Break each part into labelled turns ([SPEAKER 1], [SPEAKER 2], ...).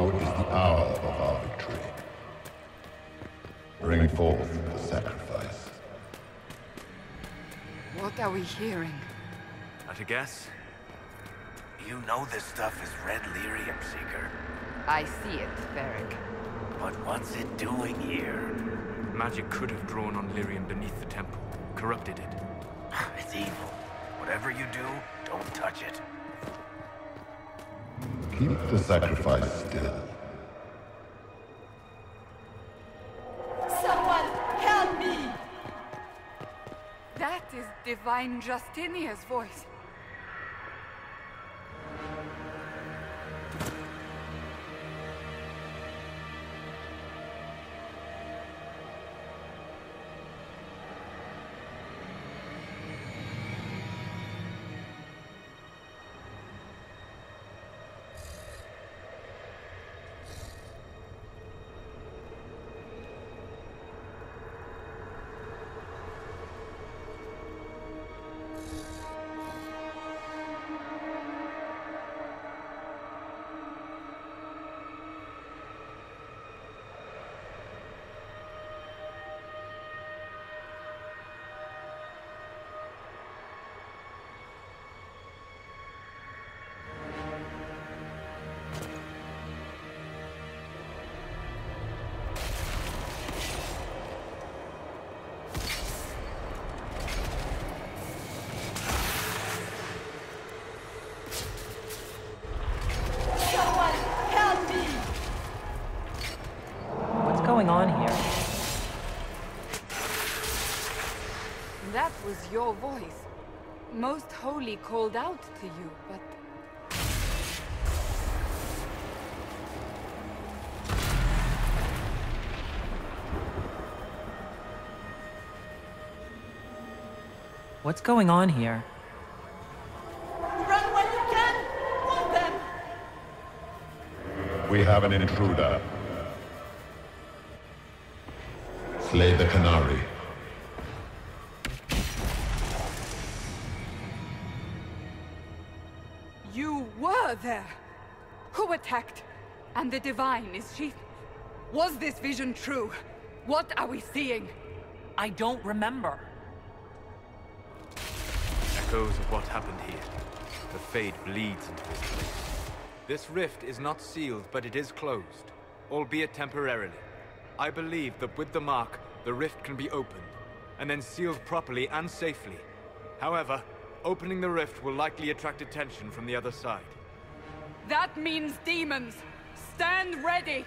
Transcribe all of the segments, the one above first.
[SPEAKER 1] Now is the hour of our victory. Bring forth the sacrifice.
[SPEAKER 2] What are we hearing?
[SPEAKER 3] At a guess?
[SPEAKER 4] You know this stuff is red lyrium, Seeker.
[SPEAKER 2] I see it, Varric.
[SPEAKER 4] But what's it doing here?
[SPEAKER 3] Magic could have drawn on lyrium beneath the temple, corrupted it.
[SPEAKER 4] It's evil. Whatever you do, don't touch it.
[SPEAKER 1] Keep the sacrifice still.
[SPEAKER 2] Someone help me! That is Divine Justinia's voice.
[SPEAKER 5] Going on here?
[SPEAKER 2] That was your voice. Most Holy called out to you, but...
[SPEAKER 5] What's going on here?
[SPEAKER 2] Run when you can! Want them!
[SPEAKER 1] We have an intruder. Slay the Canary.
[SPEAKER 2] You were there! Who attacked? And the Divine, is she... Was this vision true? What are we seeing?
[SPEAKER 5] I don't remember.
[SPEAKER 3] Echoes of what happened here. The Fade bleeds into this place. This rift is not sealed, but it is closed, albeit temporarily. I believe that with the mark, the rift can be opened, and then sealed properly and safely. However, opening the rift will likely attract attention from the other side.
[SPEAKER 2] That means demons! Stand ready!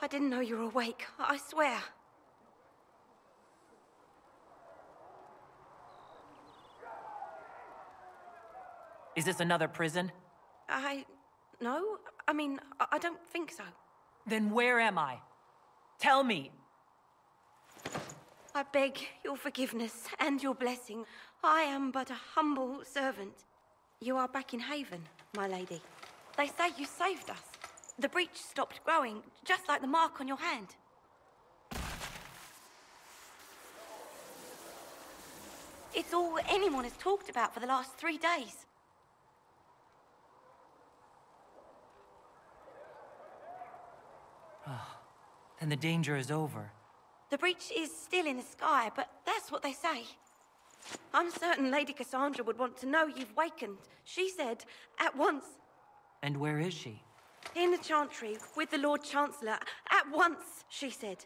[SPEAKER 6] I didn't know you were awake, I swear.
[SPEAKER 5] Is this another prison?
[SPEAKER 6] I. No? I mean, I, don't think so.
[SPEAKER 5] Then where am I? Tell me.
[SPEAKER 6] I beg your forgiveness and your blessing. I am but a humble servant. You are back in Haven, my lady. They say you saved us. The breach stopped growing, just like the mark on your hand. It's all anyone has talked about for the last three days.
[SPEAKER 5] Ah, then the danger is over.
[SPEAKER 6] The breach is still in the sky, but that's what they say. I'm certain Lady Cassandra would want to know you've wakened. She said, at once,
[SPEAKER 5] And where is she?
[SPEAKER 6] In the Chantry, with the Lord Chancellor. At once, she said.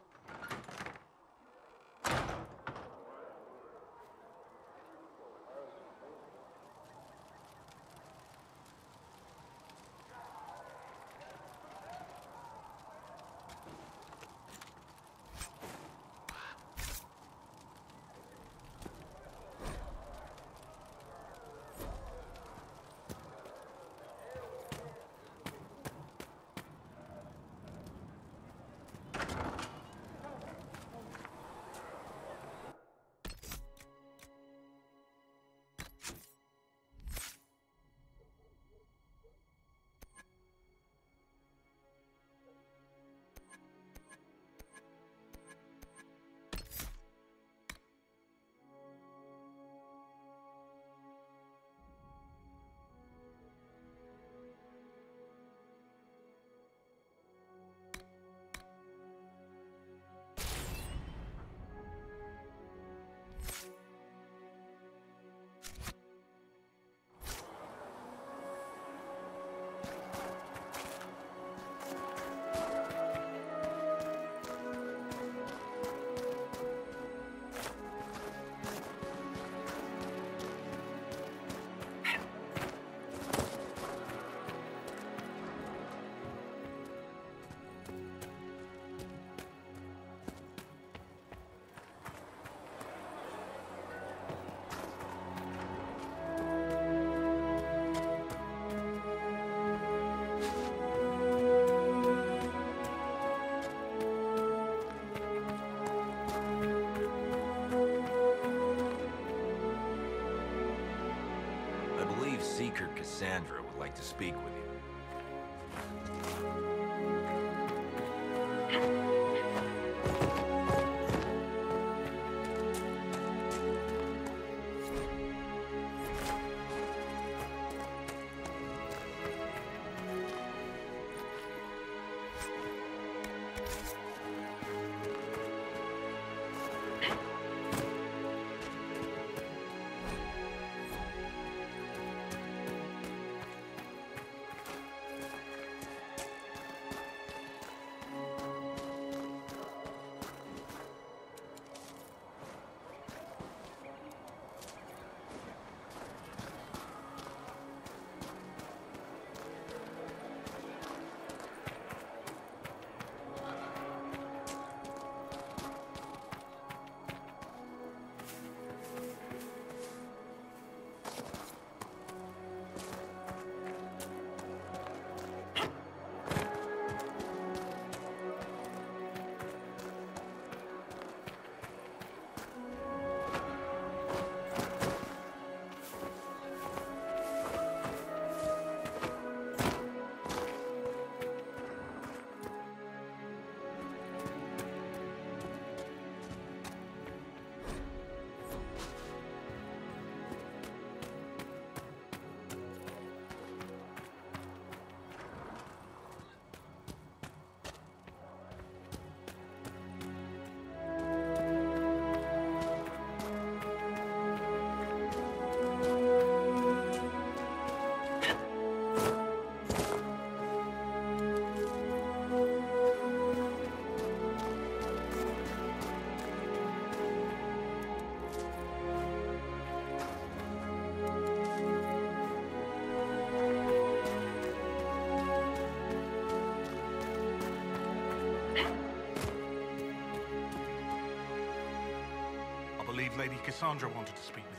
[SPEAKER 6] Dr.
[SPEAKER 7] Cassandra would like to speak with
[SPEAKER 8] Lady Cassandra wanted to speak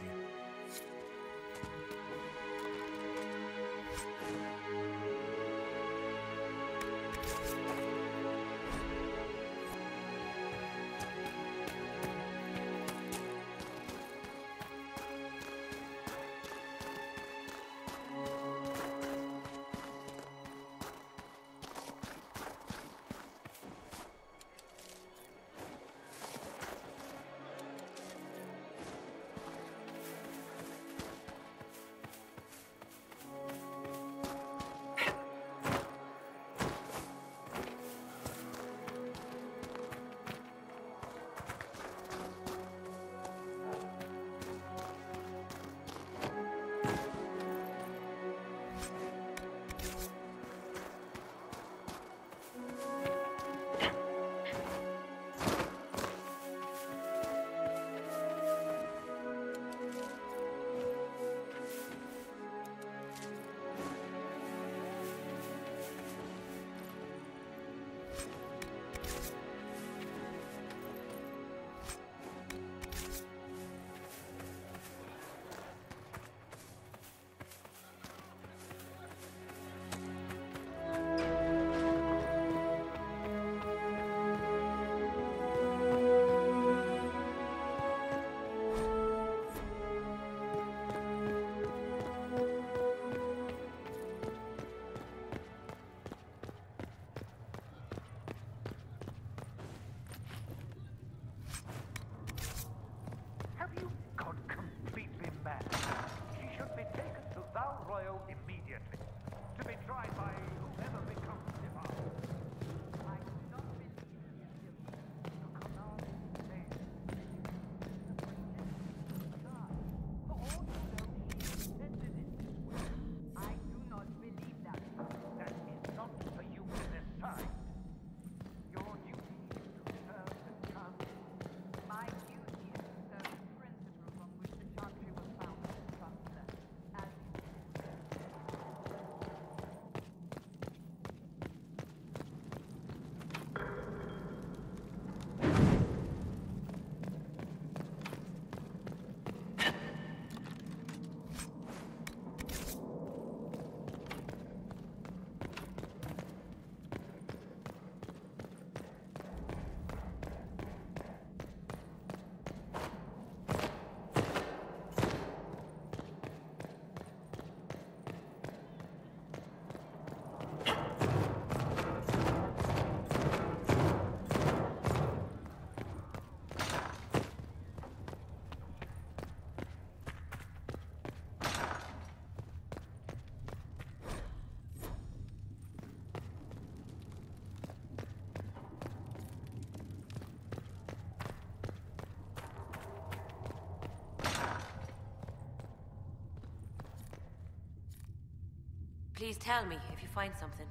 [SPEAKER 6] Please tell me if you find something.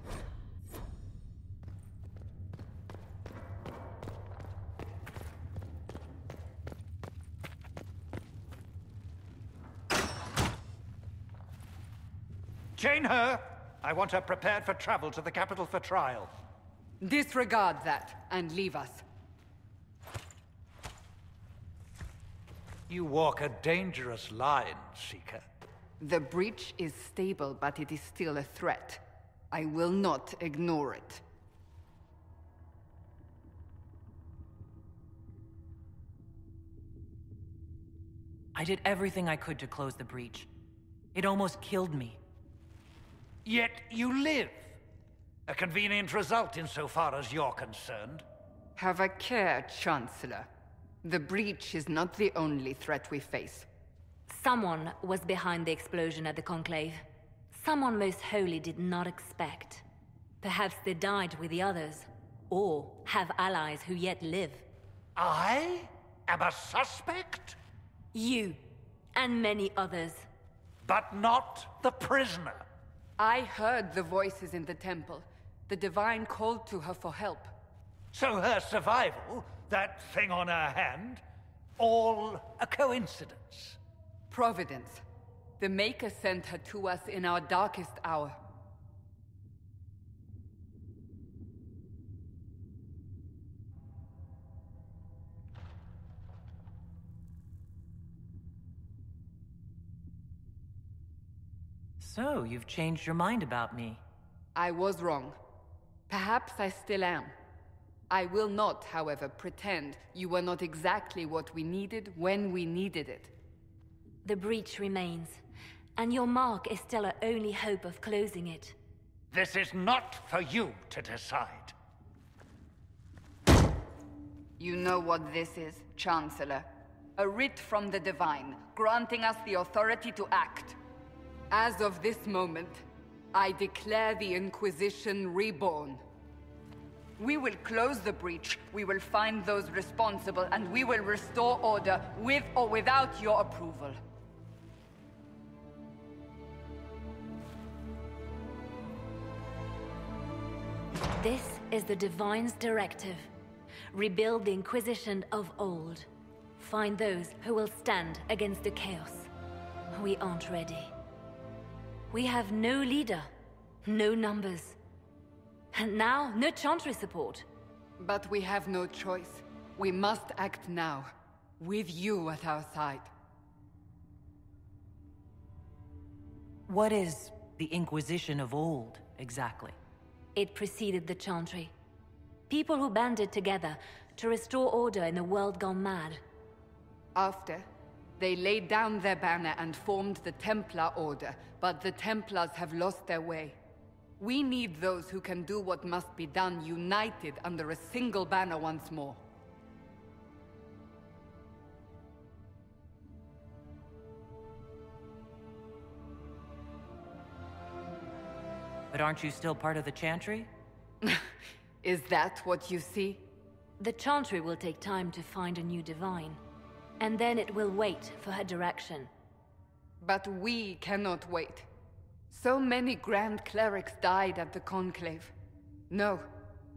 [SPEAKER 9] Chain her! I want her prepared for travel to the capital for trial.
[SPEAKER 2] Disregard that and leave us.
[SPEAKER 9] You walk a dangerous line, Seeker.
[SPEAKER 2] The breach is stable, but it is still a threat. I will not ignore it.
[SPEAKER 5] I did everything I could to close the breach. It almost killed me.
[SPEAKER 9] Yet you live. A convenient result insofar as you're concerned.
[SPEAKER 2] Have a care, Chancellor. The breach is not the only threat we face.
[SPEAKER 10] Someone was behind the explosion at the Conclave. Someone Most Holy did not expect. Perhaps they died with the others, or have allies who yet live.
[SPEAKER 9] I am a suspect?
[SPEAKER 10] You, and many others.
[SPEAKER 9] But not the prisoner.
[SPEAKER 2] I heard the voices in the temple. The Divine called to her for help.
[SPEAKER 9] So her survival, that thing on her hand, all a coincidence.
[SPEAKER 2] Providence. The Maker sent her to us in our darkest hour.
[SPEAKER 5] So, you've changed your mind about me.
[SPEAKER 2] I was wrong. Perhaps I still am. I will not, however, pretend you were not exactly what we needed when we needed it.
[SPEAKER 10] The breach remains, and your mark is still our only hope of closing it.
[SPEAKER 9] This is not for you to decide.
[SPEAKER 2] You know what this is, Chancellor. A writ from the Divine, granting us the authority to act. As of this moment, I declare the Inquisition reborn. We will close the breach, we will find those responsible, and we will restore order with or without your approval.
[SPEAKER 10] This is the Divine's directive. Rebuild the Inquisition of old. Find those who will stand against the chaos. We aren't ready. We have no leader, no numbers. And now, no Chantry support.
[SPEAKER 2] But we have no choice. We must act now, with you at our side.
[SPEAKER 5] What is the Inquisition of old, exactly?
[SPEAKER 10] It preceded the Chantry. People who banded together to restore order in a world gone mad.
[SPEAKER 2] After, they laid down their banner and formed the Templar Order, but the Templars have lost their way. We need those who can do what must be done united under a single banner once more.
[SPEAKER 5] But aren't you still part of the Chantry?
[SPEAKER 2] Is that what you see?
[SPEAKER 10] The Chantry will take time to find a new divine. And then it will wait for her direction.
[SPEAKER 2] But we cannot wait. So many Grand Clerics died at the Conclave. No,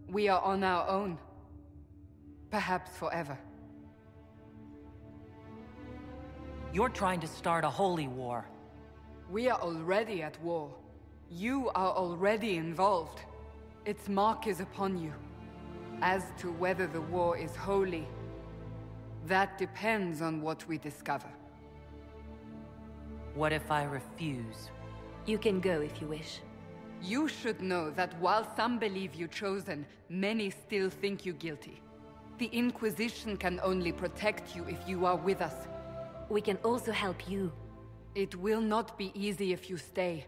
[SPEAKER 2] we are on our own. Perhaps forever.
[SPEAKER 5] You're trying to start a holy war.
[SPEAKER 2] We are already at war. You are already involved. Its mark is upon you. As to whether the war is holy, that depends on what we discover.
[SPEAKER 5] What if I refuse?
[SPEAKER 10] You can go if you wish.
[SPEAKER 2] You should know that while some believe you chosen, many still think you guilty. The Inquisition can only protect you if you are with us.
[SPEAKER 10] We can also help you.
[SPEAKER 2] It will not be easy if you stay.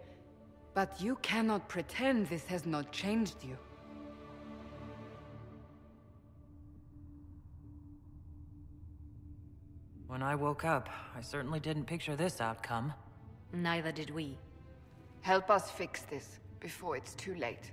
[SPEAKER 2] But you cannot pretend this has not changed you.
[SPEAKER 5] When I woke up, I certainly didn't picture this outcome.
[SPEAKER 10] Neither did we.
[SPEAKER 2] Help us fix this, before it's too late.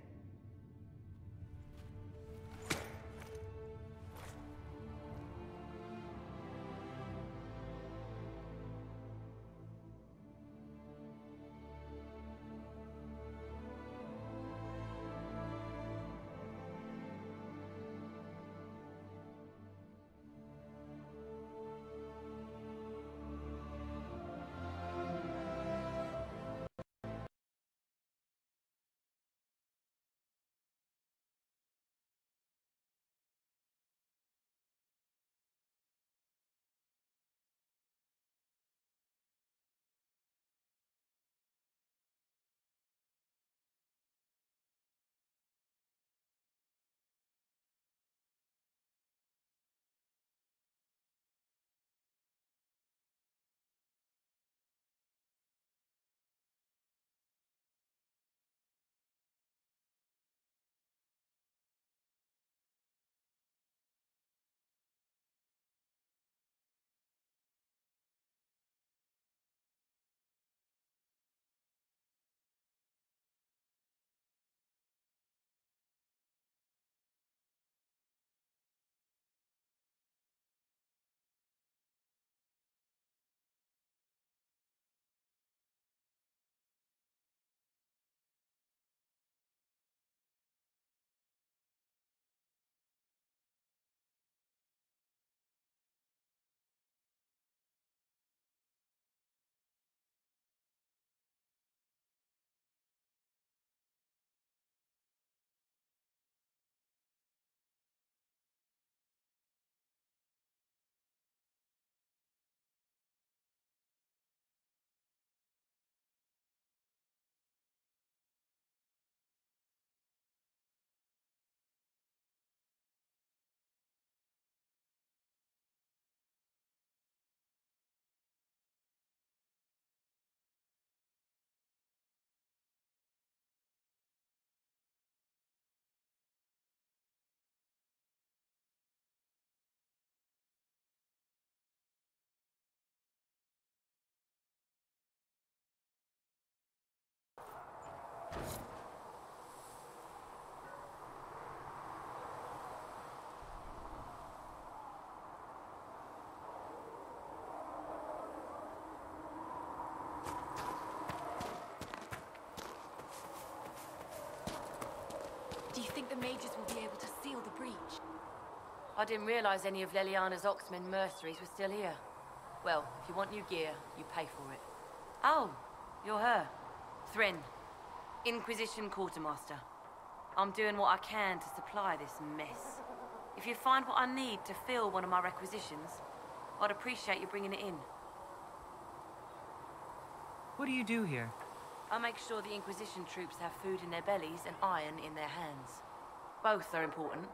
[SPEAKER 11] Mages will be able to seal the breach?
[SPEAKER 12] I didn't realize any of Leliana's Oxmen mercenaries were still here. Well, if you want new gear, you pay for it. Oh, you're her. Threnn. Inquisition Quartermaster. I'm doing what I can to supply this mess. If you find what I need to fill one of my requisitions, I'd appreciate you bringing it in.
[SPEAKER 5] What do you do here?
[SPEAKER 12] I make sure the Inquisition troops have food in their bellies and iron in their hands. Both are important.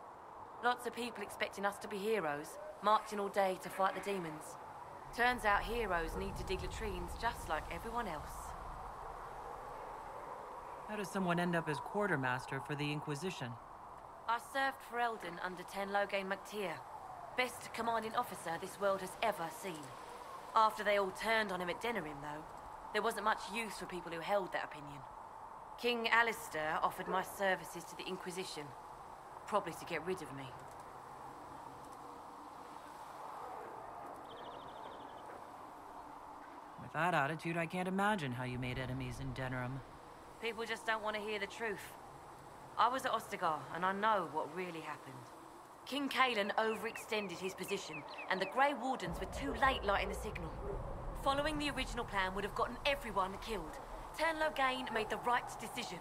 [SPEAKER 12] Lots of people expecting us to be heroes, marching all day to fight the demons. Turns out heroes need to dig latrines just like everyone else.
[SPEAKER 5] How does someone end up as quartermaster for the Inquisition?
[SPEAKER 12] I served Ferelden under Teyrn Loghain Mac Tir. Best commanding officer this world has ever seen. After they all turned on him at Denerim, though, there wasn't much use for people who held that opinion. King Alistair offered my services to the Inquisition, probably to get rid of me.
[SPEAKER 5] With that attitude, I can't imagine how you made enemies in Denerim.
[SPEAKER 12] People just don't want to hear the truth. I was at Ostagar, and I know what really happened. King Cailan overextended his position, and the Grey Wardens were too late lighting the signal. Following the original plan would have gotten everyone killed. Teyrn Gain made the right decision.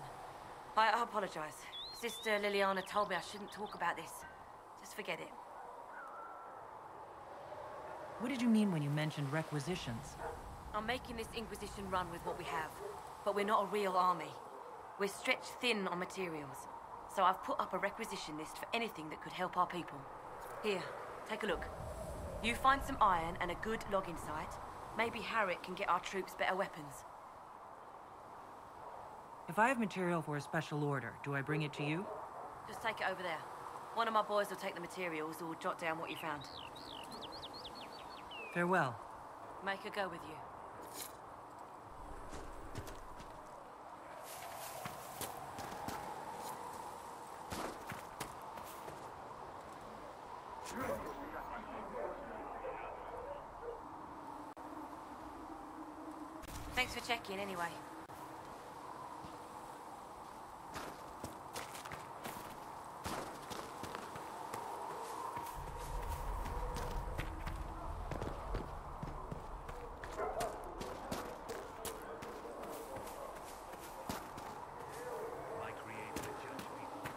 [SPEAKER 12] I apologize. Sister Leliana told me I shouldn't talk about this. Just forget it.
[SPEAKER 5] What did you mean when you mentioned requisitions?
[SPEAKER 12] I'm making this Inquisition run with what we have, but we're not a real army. We're stretched thin on materials, so I've put up a requisition list for anything that could help our people. Here, take a look. You find some iron and a good logging site, maybe Harritt can get our troops better weapons.
[SPEAKER 5] If I have material for a special order, do I bring it to you?
[SPEAKER 12] Just take it over there. One of my boys will take the materials or jot down what you found.
[SPEAKER 5] Farewell.
[SPEAKER 12] Make her go with you. Thanks for checking anyway.
[SPEAKER 9] My creator judge people.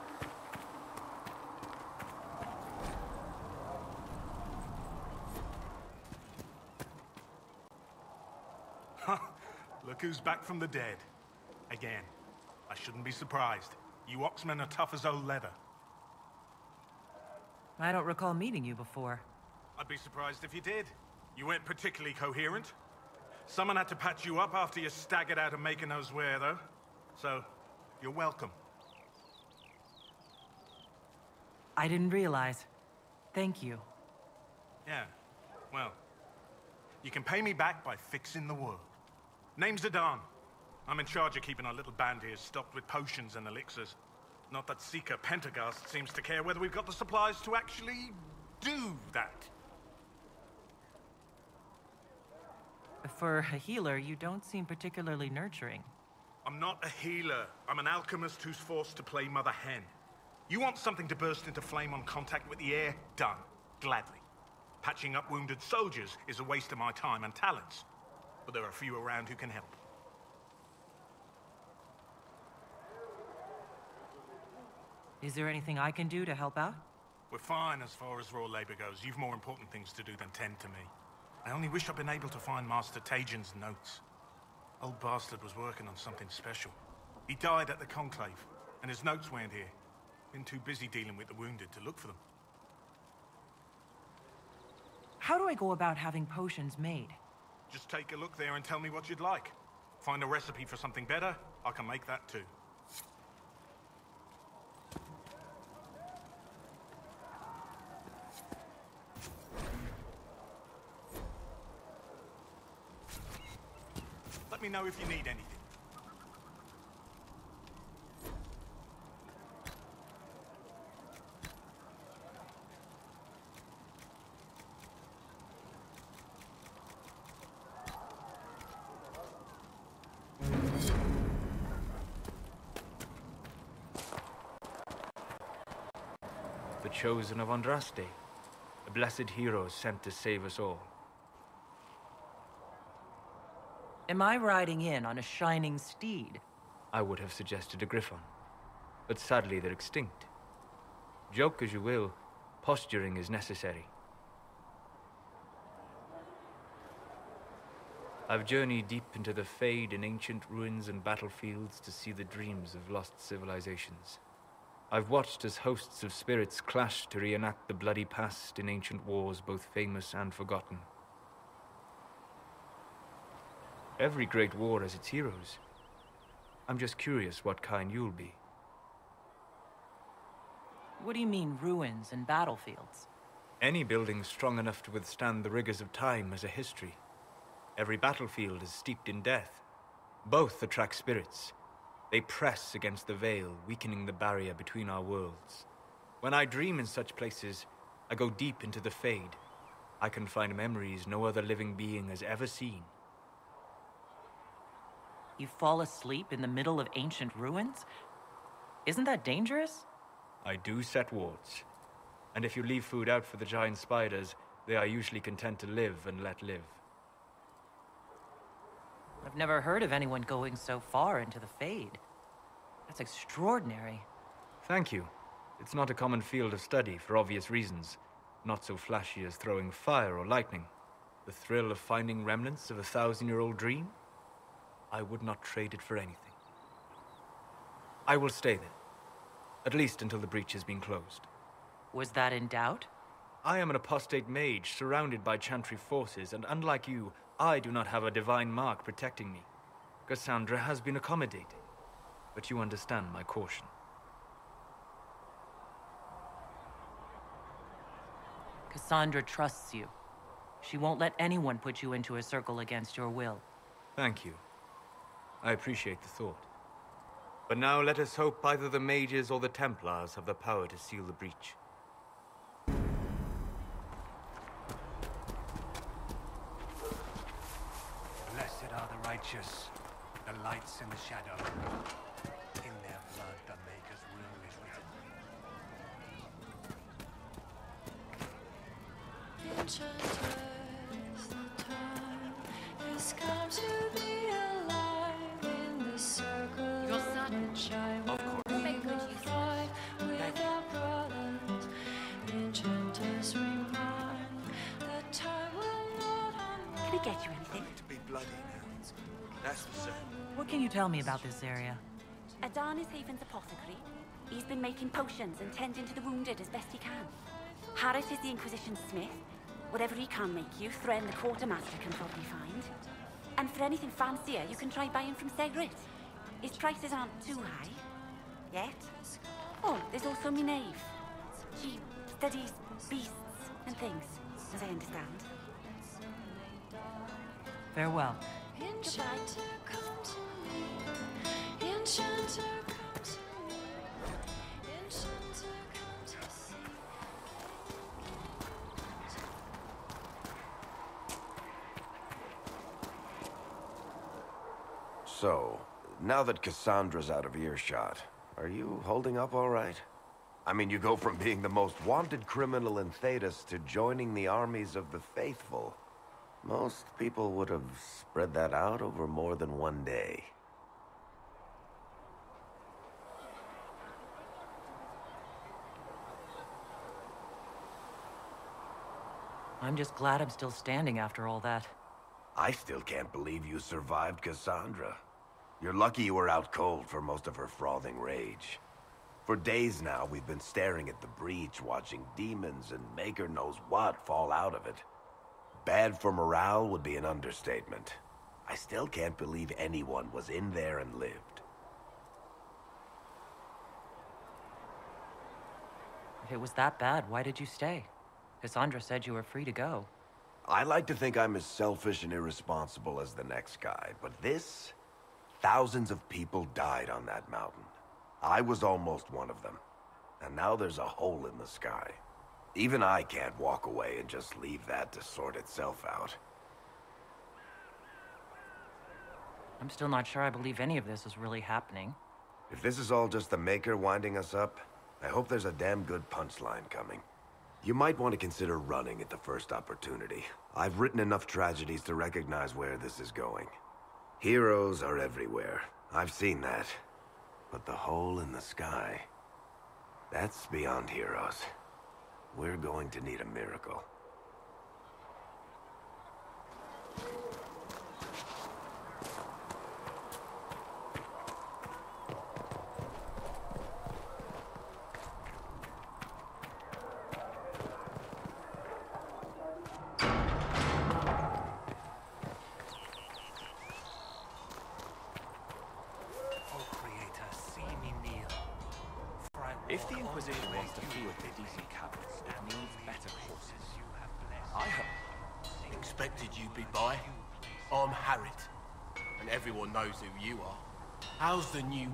[SPEAKER 8] Who's back from the dead. Again. I shouldn't be surprised. You Oxmen are tough as old leather.
[SPEAKER 5] I don't recall meeting you before.
[SPEAKER 8] I'd be surprised if you did. You weren't particularly coherent. Someone had to patch you up after you staggered out of making those wear, though. So, you're welcome.
[SPEAKER 5] I didn't realize. Thank you.
[SPEAKER 8] Yeah, well, you can pay me back by fixing the world. Name's Adan. I'm in charge of keeping our little band here stocked with potions and elixirs. Not that Seeker Pentaghast seems to care whether we've got the supplies to actually do that.
[SPEAKER 5] For a healer, you don't seem particularly nurturing.
[SPEAKER 8] I'm not a healer. I'm an alchemist who's forced to play Mother Hen. You want something to burst into flame on contact with the air? Done. Gladly. Patching up wounded soldiers is a waste of my time and talents. But there are a few around who can help.
[SPEAKER 5] Is there anything I can do to help out?
[SPEAKER 8] We're fine as far as raw labor goes. You've more important things to do than tend to me. I only wish I'd been able to find Master Taigen's notes. Old bastard was working on something special. He died at the Conclave, and his notes weren't here. Been too busy dealing with the wounded to look for them.
[SPEAKER 5] How do I go about having potions made?
[SPEAKER 8] Just take a look there and tell me what you'd like. Find a recipe for something better, I can make that too. Let me know if you need anything.
[SPEAKER 3] Chosen of Andraste, a blessed hero sent to save us all.
[SPEAKER 5] Am I riding in on a shining steed?
[SPEAKER 3] I would have suggested a griffon, but sadly they're extinct. Joke as you will, posturing is necessary. I've journeyed deep into the Fade in ancient ruins and battlefields to see the dreams of lost civilizations. I've watched as hosts of spirits clash to reenact the bloody past in ancient wars both famous and forgotten. Every great war has its heroes. I'm just curious what kind you'll be.
[SPEAKER 5] What do you mean, ruins and battlefields?
[SPEAKER 3] Any building strong enough to withstand the rigors of time has a history. Every battlefield is steeped in death. Both attract spirits. They press against the veil, weakening the barrier between our worlds. When I dream in such places, I go deep into the Fade. I can find memories no other living being has ever seen.
[SPEAKER 5] You fall asleep in the middle of ancient ruins? Isn't that dangerous?
[SPEAKER 3] I do set wards. And if you leave food out for the giant spiders, they are usually content to live and let live.
[SPEAKER 5] I've never heard of anyone going so far into the Fade. That's extraordinary.
[SPEAKER 3] Thank you. It's not a common field of study for obvious reasons. Not so flashy as throwing fire or lightning. The thrill of finding remnants of a thousand-year-old dream? I would not trade it for anything. I will stay there. At least until the breach has been closed.
[SPEAKER 5] Was that in doubt?
[SPEAKER 3] I am an apostate mage, surrounded by Chantry forces, and unlike you, I do not have a divine mark protecting me. Cassandra has been accommodating, but you understand my caution.
[SPEAKER 5] Cassandra trusts you. She won't let anyone put you into a circle against your will.
[SPEAKER 3] Thank you. I appreciate the thought. But now let us hope either the mages or the Templars have the power to seal the breach.
[SPEAKER 13] Blessed are the righteous, the lights in the shadow. In their blood the Maker's will is written.
[SPEAKER 14] Enchanters, the time has come to be alive in the circle
[SPEAKER 12] Your son?
[SPEAKER 14] which I
[SPEAKER 12] Of course.
[SPEAKER 14] will
[SPEAKER 12] Make good use of
[SPEAKER 14] with our brothers. Enchanters remind that time will not unwind.
[SPEAKER 12] Can I get you anything?
[SPEAKER 4] To be bloody now. That's for certain.
[SPEAKER 5] What can you tell me about this area?
[SPEAKER 15] Adan is Haven's apothecary. He's been making potions and tending to the wounded as best he can. Harritt is the Inquisition smith. Whatever he can make you, Threnn the quartermaster can probably find. And for anything fancier, you can try buying from Seggrit. His prices aren't too high. Yet. Oh, there's also Minaeve. She studies beasts and things, as I understand.
[SPEAKER 5] Farewell.
[SPEAKER 16] So, now that Cassandra's out of earshot, are you holding up all right? I mean, you go from being the most wanted criminal in Thedas to joining the armies of the faithful. Most people would have spread that out over more than one day.
[SPEAKER 5] I'm just glad I'm still standing after all that.
[SPEAKER 16] I still can't believe you survived Cassandra. You're lucky you were out cold for most of her frothing rage. For days now, we've been staring at the breach, watching demons and Maker knows what fall out of it. Bad for morale would be an understatement. I still can't believe anyone was in there and lived.
[SPEAKER 5] If it was that bad, why did you stay? Cassandra said you were free to go.
[SPEAKER 16] I like to think I'm as selfish and irresponsible as the next guy, but this... Thousands of people died on that mountain. I was almost one of them. And now there's a hole in the sky. Even I can't walk away and just leave that to sort itself out.
[SPEAKER 5] I'm still not sure I believe any of this is really happening.
[SPEAKER 16] If this is all just the Maker winding us up, I hope there's a damn good punchline coming. You might want to consider running at the first opportunity. I've written enough tragedies to recognize where this is going. Heroes are everywhere. I've seen that. But the hole in the sky... That's beyond heroes. We're going to need a miracle.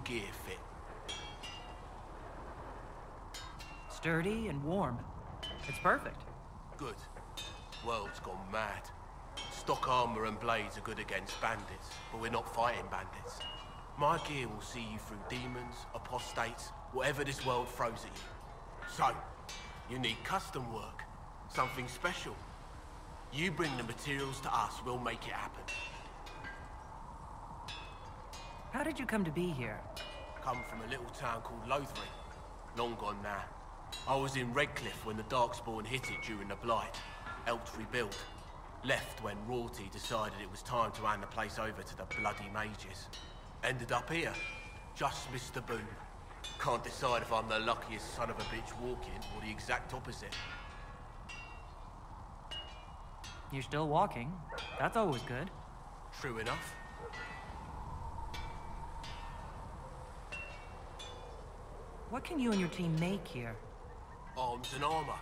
[SPEAKER 17] Gear fit?
[SPEAKER 5] Sturdy and warm. It's perfect.
[SPEAKER 17] Good. World's gone mad. Stock armor and blades are good against bandits, but we're not fighting bandits. My gear will see you through demons, apostates, whatever this world throws at you. So, you need custom work, something special. You bring the materials to us, we'll make it happen.
[SPEAKER 5] How did you come to be here?
[SPEAKER 17] Come from a little town called Lothering. Long gone now. I was in Redcliffe when the Darkspawn hit it during the Blight. Helped rebuild. Left when Rorty decided it was time to hand the place over to the bloody mages. Ended up here. Just missed the boom. Can't decide if I'm the luckiest son of a bitch walking or the exact opposite.
[SPEAKER 5] You're still walking. That's always good.
[SPEAKER 17] True enough.
[SPEAKER 5] What can you and your team make here?
[SPEAKER 17] Arms and armor.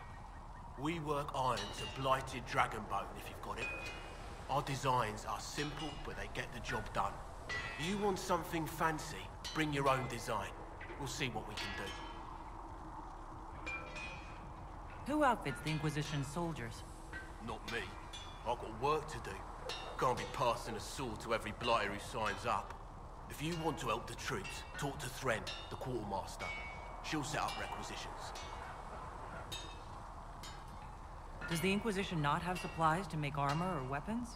[SPEAKER 17] We work iron to blighted dragon bone if you've got it. Our designs are simple, but they get the job done. You want something fancy? Bring your own design. We'll see what we can do.
[SPEAKER 5] Who outfits the Inquisition soldiers?
[SPEAKER 17] Not me. I've got work to do. Can't be passing a sword to every blighter who signs up. If you want to help the troops, talk to Threnn, the quartermaster. She'll set up requisitions.
[SPEAKER 5] Does the Inquisition not have supplies to make armor or weapons?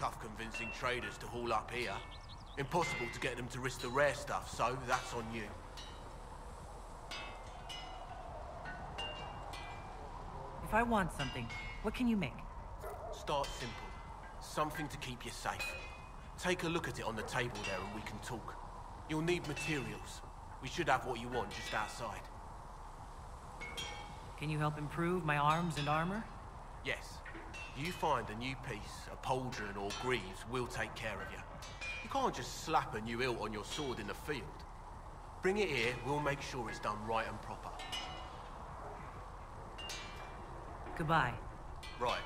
[SPEAKER 17] Tough convincing traders to haul up here. Impossible to get them to risk the rare stuff, so that's on you.
[SPEAKER 5] If I want something, what can you make?
[SPEAKER 17] Start simple. Something to keep you safe. Take a look at it on the table there and we can talk. You'll need materials. We should have what you want just outside.
[SPEAKER 5] Can you help improve my arms and armor?
[SPEAKER 17] Yes. You find a new piece, a pauldron or greaves, we'll take care of you. You can't just slap a new hilt on your sword in the field. Bring it here, we'll make sure it's done right and proper.
[SPEAKER 5] Goodbye.
[SPEAKER 17] Right.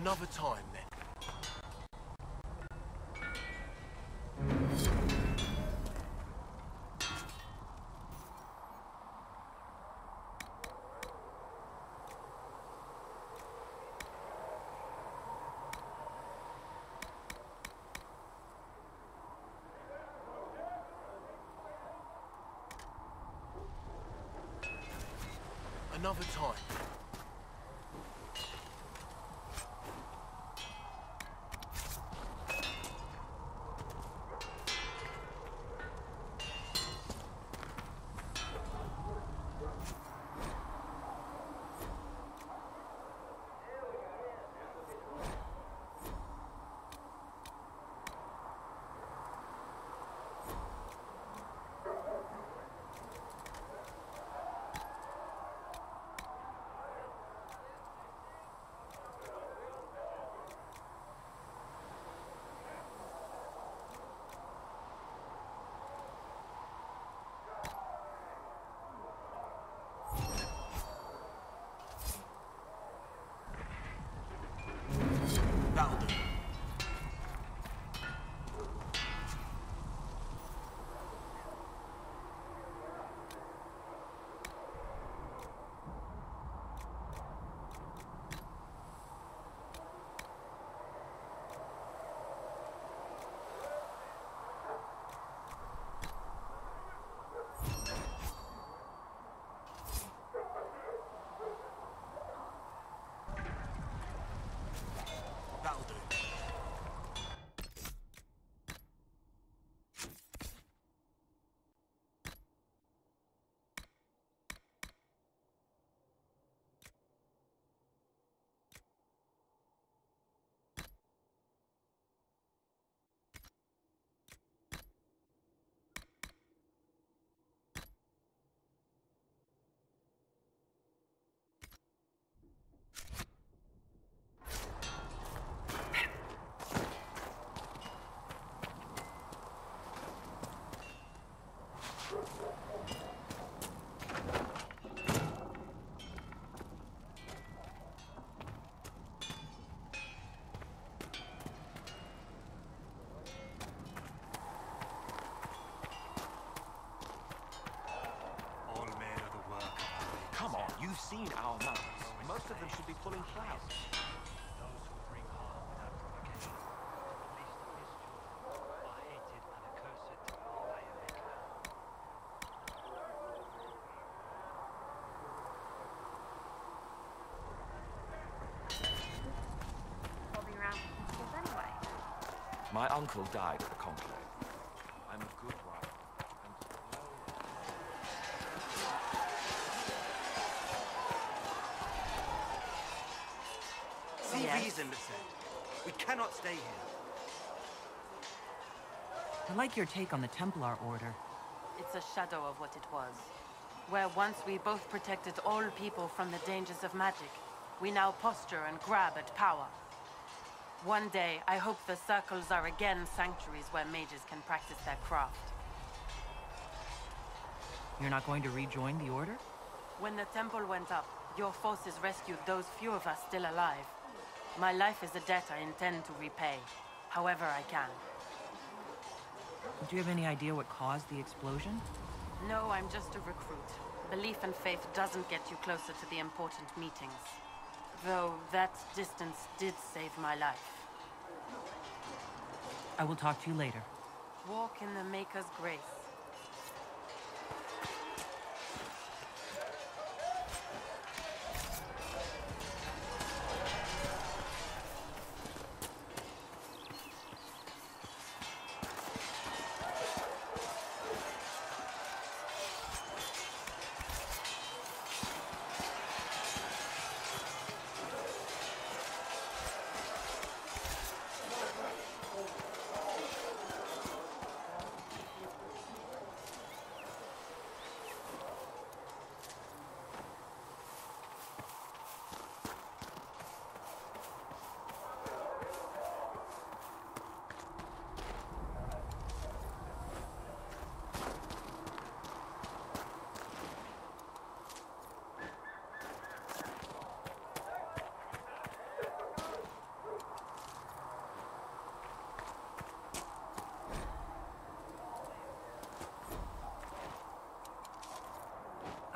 [SPEAKER 17] Another time,
[SPEAKER 7] you've seen our mounts. Most of them should be pulling clouds.
[SPEAKER 13] Those who bring harm without provocation, release the mischief, are hated and accursed by a maker.
[SPEAKER 18] Bobbing around with anyway.
[SPEAKER 7] My uncle died at the conclave. I'm a good wife. And
[SPEAKER 19] See
[SPEAKER 20] Yes.
[SPEAKER 19] reason, Lucette. Cannot stay here.
[SPEAKER 5] I like your take on the Templar Order.
[SPEAKER 20] It's a shadow of what it was. Where once we both protected all people from the dangers of magic, we now posture and grab at power. One day, I hope the circles are again sanctuaries where mages can practice their craft.
[SPEAKER 5] You're not going to rejoin the Order?
[SPEAKER 20] When the temple went up, your forces rescued those few of us still alive. My life is a debt I intend to repay, however I can.
[SPEAKER 5] Do you have any idea what caused the explosion?
[SPEAKER 20] No, I'm just a recruit. Belief and faith doesn't get you closer to the important meetings. Though that distance did save my life.
[SPEAKER 5] I will talk to you later.
[SPEAKER 20] Walk in the Maker's grace.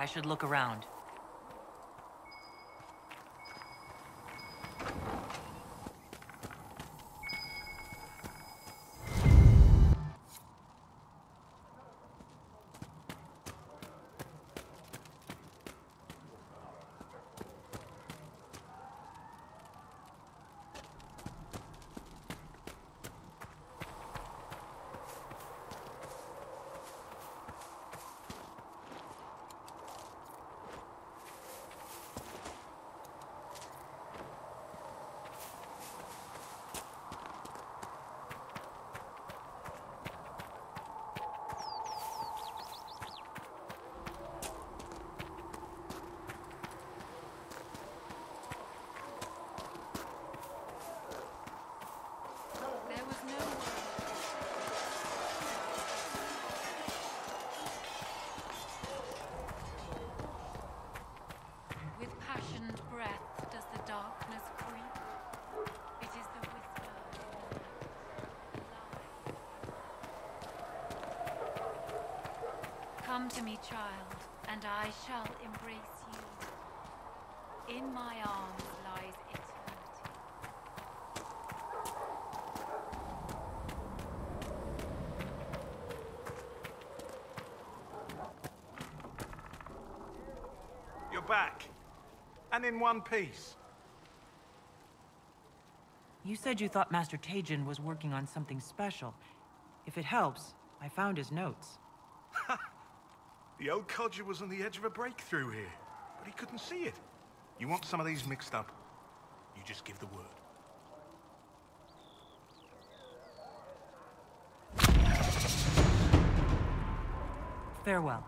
[SPEAKER 5] I should look around.
[SPEAKER 21] Come to me, child, and I shall embrace you. In my arms lies eternity.
[SPEAKER 8] You're back. And in one piece.
[SPEAKER 5] You said you thought Master Taigen was working on something special. If it helps, I found his notes.
[SPEAKER 8] The old codger was on the edge of a breakthrough here, but he couldn't see it. You want some of these mixed up? You just give the word.
[SPEAKER 5] Farewell.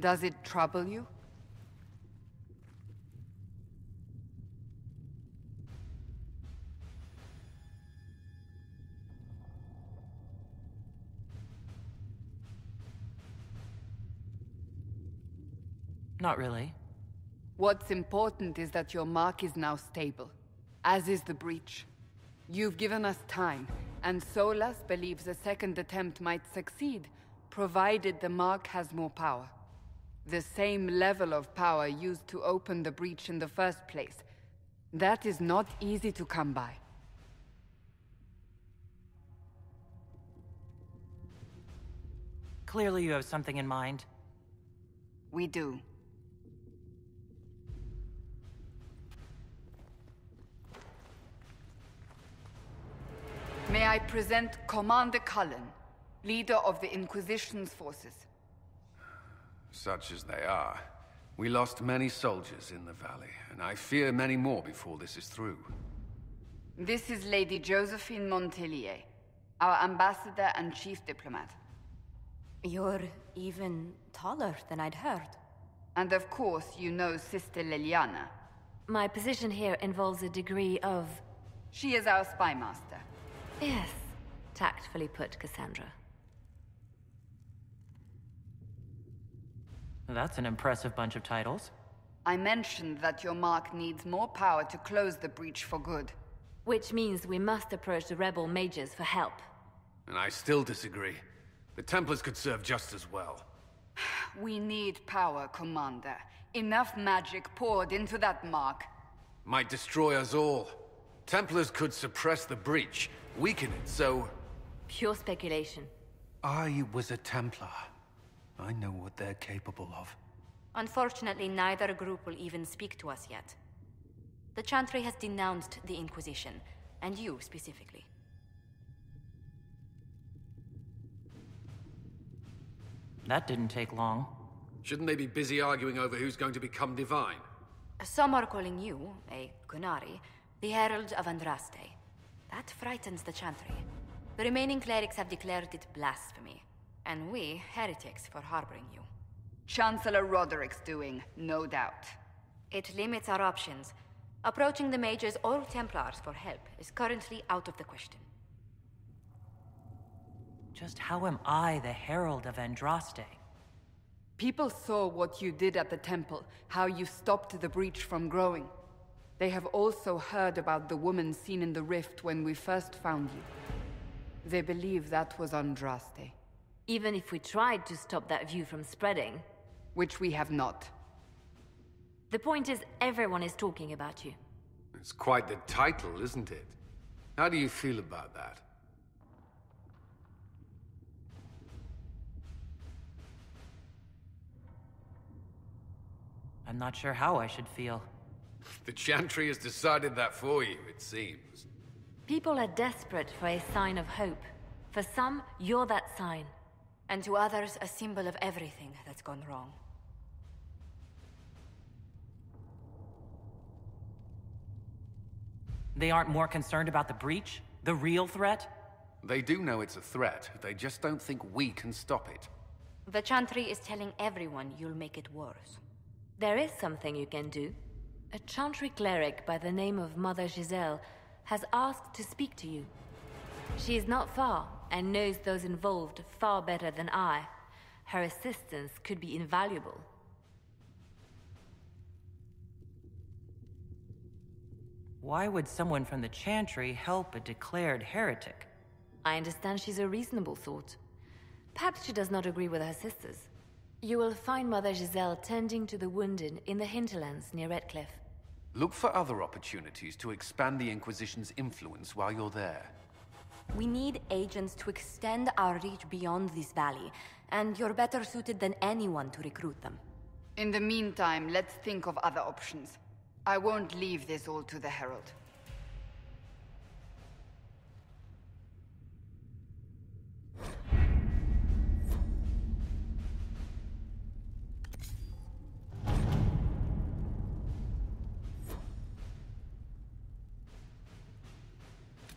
[SPEAKER 2] Does it trouble you?
[SPEAKER 5] Not really.
[SPEAKER 2] What's important is that your mark is now stable, as is the breach. You've given us time, and Solas believes a second attempt might succeed, provided the mark has more power. The same level of power used to open the breach in the first place. That is not easy to come by.
[SPEAKER 5] Clearly you have something in mind.
[SPEAKER 2] We do. May I present Commander Cullen, leader of the Inquisition's forces.
[SPEAKER 22] Such as they are. We lost many soldiers in the valley, and I fear many more before this is through.
[SPEAKER 2] This is Lady Josephine Montilyet, our ambassador and chief diplomat.
[SPEAKER 23] You're even taller than I'd heard.
[SPEAKER 2] And of course, you know Sister Leliana.
[SPEAKER 10] My position here involves a degree of...
[SPEAKER 2] She is our spy master.
[SPEAKER 10] Yes, tactfully put, Cassandra.
[SPEAKER 5] That's an impressive bunch of titles.
[SPEAKER 2] I mentioned that your mark needs more power to close the breach for good.
[SPEAKER 10] Which means we must approach the rebel mages for help.
[SPEAKER 22] And I still disagree. The Templars could serve just as well.
[SPEAKER 2] We need power, Commander. Enough magic poured into that mark.
[SPEAKER 22] Might destroy us all. Templars could suppress the breach, weaken it, so...
[SPEAKER 10] Pure speculation.
[SPEAKER 22] I was a Templar. I know what they're capable of.
[SPEAKER 11] Unfortunately, neither group will even speak to us yet. The Chantry has denounced the Inquisition, and you specifically.
[SPEAKER 5] That didn't take long.
[SPEAKER 22] Shouldn't they be busy arguing over who's going to become divine?
[SPEAKER 11] Some are calling you, a Qunari, the Herald of Andraste. That frightens the Chantry. The remaining clerics have declared it blasphemy, and we, heretics, for harboring you.
[SPEAKER 2] Chancellor Roderick's doing, no doubt.
[SPEAKER 11] It limits our options. Approaching the Mages or Templars for help is currently out of the question.
[SPEAKER 5] Just how am I the Herald of Andraste?
[SPEAKER 2] People saw what you did at the temple, how you stopped the breach from growing. They have also heard about the woman seen in the rift when we first found you. They believe that was Andraste.
[SPEAKER 10] Even if we tried to stop that view from spreading.
[SPEAKER 2] Which we have not.
[SPEAKER 10] The point is, everyone is talking about you.
[SPEAKER 22] It's quite the title, isn't it? How do you feel about that?
[SPEAKER 5] I'm not sure how I should feel.
[SPEAKER 22] The Chantry has decided that for you, it seems.
[SPEAKER 10] People are desperate for a sign of hope. For some, you're that sign.
[SPEAKER 11] And to others, a symbol of everything that's gone wrong.
[SPEAKER 5] They aren't more concerned about the breach? The real threat?
[SPEAKER 22] They do know it's a threat. They just don't think we can stop it.
[SPEAKER 11] The Chantry is telling everyone you'll make it worse.
[SPEAKER 10] There is something you can do. A Chantry cleric by the name of Mother Giselle has asked to speak to you. She is not far and knows those involved far better than I. Her assistance could be invaluable.
[SPEAKER 5] Why would someone from the Chantry help a declared heretic?
[SPEAKER 10] I understand she's a reasonable sort. Perhaps she does not agree with her sisters. You will find Mother Giselle tending to the wounded in the hinterlands near Redcliffe.
[SPEAKER 22] Look for other opportunities to expand the Inquisition's influence while you're there.
[SPEAKER 11] We need agents to extend our reach beyond this valley, and you're better suited than anyone to recruit them.
[SPEAKER 2] In the meantime, let's think of other options. I won't leave this all to the Herald.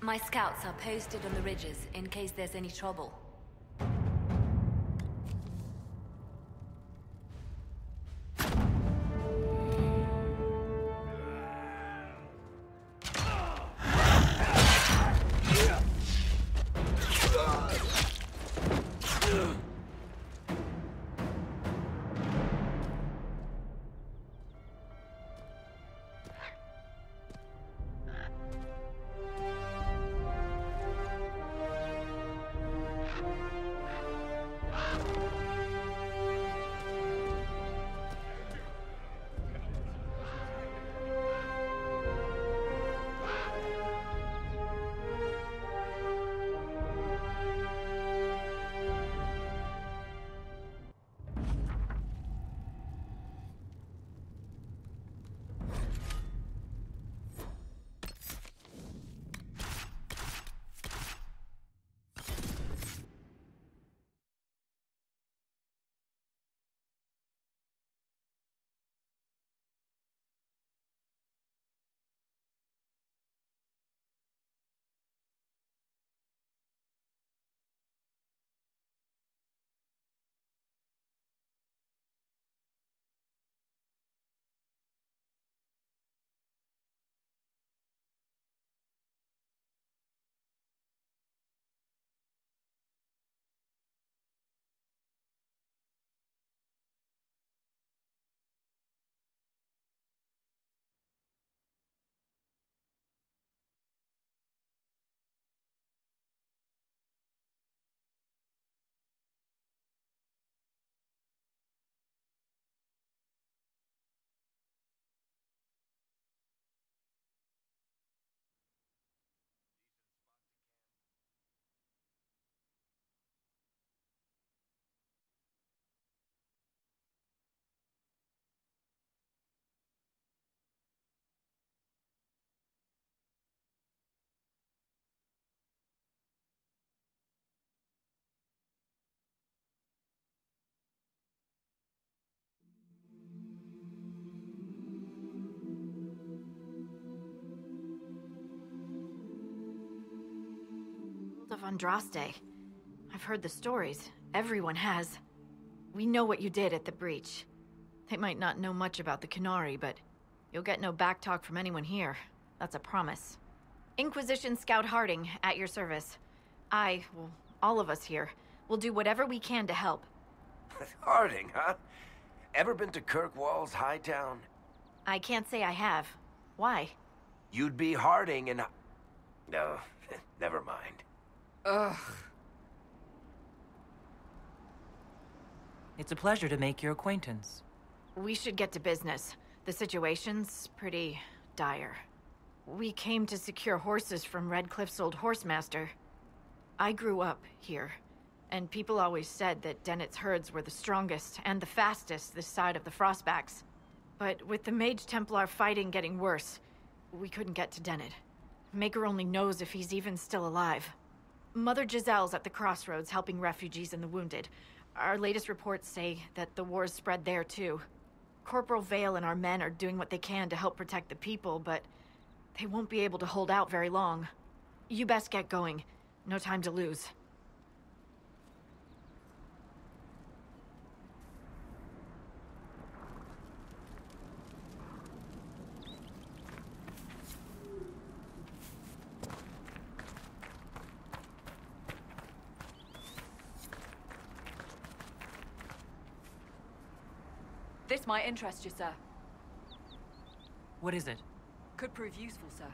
[SPEAKER 10] My scouts are posted on the ridges in case there's any trouble.
[SPEAKER 24] Of Andraste. I've heard the stories. Everyone has. We know what you did at the breach. They might not know much about the Qunari, but you'll get no backtalk from anyone here. That's a promise. Inquisition Scout Harding, at your service. I, well, All of us here. We'll do whatever we can to help.
[SPEAKER 16] Harding, huh? Ever been to Kirkwall's Hightown?
[SPEAKER 24] I can't say I have. Why?
[SPEAKER 16] You'd be Harding and... No, never mind.
[SPEAKER 2] Ugh.
[SPEAKER 5] It's a pleasure to make your acquaintance.
[SPEAKER 24] We should get to business. The situation's pretty dire. We came to secure horses from Redcliffe's old horsemaster. I grew up here, and people always said that Dennett's herds were the strongest and the fastest this side of the Frostbacks. But with the Mage Templar fighting getting worse, we couldn't get to Dennett. Maker only knows if he's even still alive. Mother Giselle's at the crossroads helping refugees and the wounded. Our latest reports say that the war's spread there too. Corporal Vale and our men are doing what they can to help protect the people, but they won't be able to hold out very long. You best get going. No time to lose.
[SPEAKER 2] Might interest you, sir.
[SPEAKER 5] What is it?
[SPEAKER 2] Could prove useful, sir.